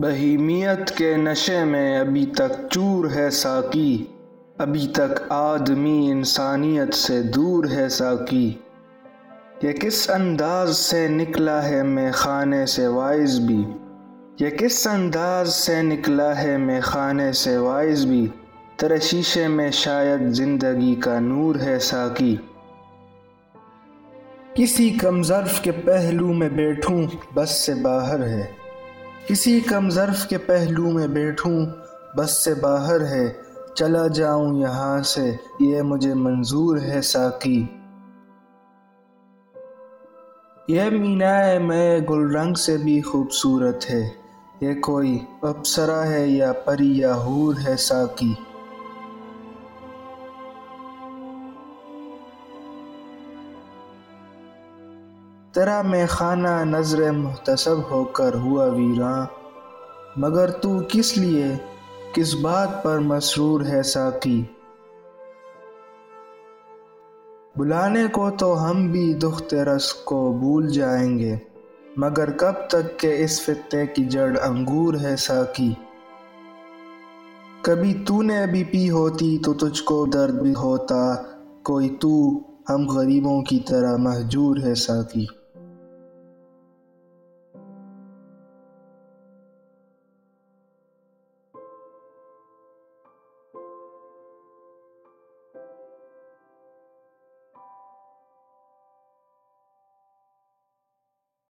बहीमियत के नशे में अभी तक चूर है साकी। अभी तक आदमी इंसानियत से दूर है साकी। ये किस अंदाज से निकला है मैं खाने से वाइज भी? ये किस अंदाज से निकला है मैं खाने से वाइज भी? तेरे शीशे में शायद ज़िंदगी का नूर है साकी। किसी कम ज़र्फ़ के पहलू में बैठूं, बस से बाहर है। किसी कम ज़र्फ़ के पहलू में बैठूं, बस से बाहर है, चला जाऊँ यहाँ से, ये मुझे मंजूर है साकी। यह मीनाए मैं गुलरंग से भी खूबसूरत है, ये कोई अप्सरा है या परी या हूर है साकी। तेरा मैं खाना नज़र मुहतसब होकर हुआ वीरा। मगर तू किस लिए, किस बात पर मसरूर है साकी? बुलाने को तो हम भी दुख रस को भूल जाएँगे, मगर कब तक के इस फित्ते की जड़ अंगूर है साकी? कभी तूने भी पी होती तो तुझको दर्द भी होता, कोई तू हम गरीबों की तरह महजूर है साकी।